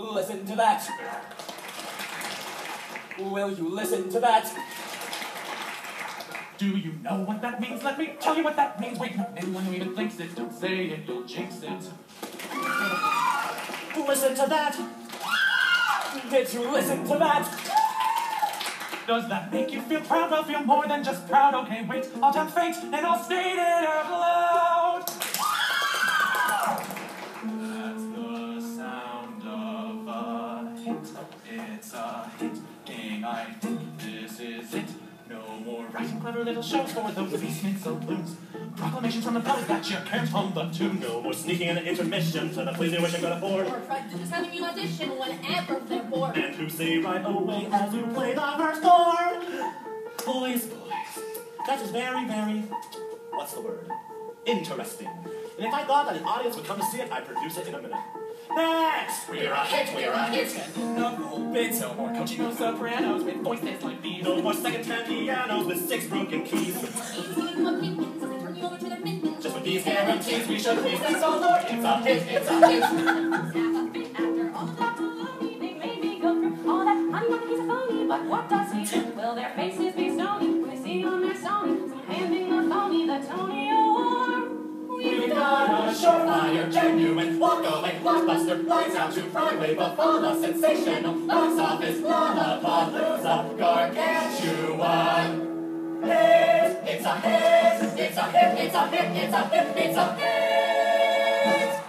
Listen to that. Will you listen to that? Do you know what that means? Let me tell you what that means. Wait, anyone who even thinks it, don't say it, you'll jinx it. Listen to that. Did you listen to that? Does that make you feel proud? Well, feel more than just proud. Okay, wait, I'll tempt fate and I'll state it out a hint. It's a hit, gang. I think this is it. No more writing clever little shows for those basement saloons. Proclamations from the bells that you can't hum the tune. No more sneaking in an intermissions to the place they wish I could afford. Or prejudice having you audition whenever they're bored. And who say right away as you play the first chord. Boys, boys, that is very, very, what's the word? Interesting. And if I thought that an audience would come to see it, I'd produce it in a minute. Next! We're a hit, we're a hit. No cool bits, no more coaching, no sopranos with voices like these. No more second-hand pianos with six broken keys. He's giving them opinions as they turn you over to their minions. Just with these guarantees, we should please this all Lord. It's a hit, it's a hit. Staff a bit after all that baloney. They made me go through all that honey, what he's a phony. But what does he do? Will their faces be stony when they see on their Sony? Someone handing the phony the Tony surefire, genuine, walk away, blockbuster, lights out to Broadway, Buffalo, sensational, box office, Lollapalooza, gargantuan. Hit, it's a hit, it's a hit, it's a hit, it's a hit, it's a hit.